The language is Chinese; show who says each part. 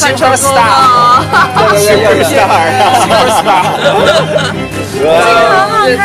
Speaker 1: Superstar，
Speaker 2: 又是 star，
Speaker 1: 这个很好看。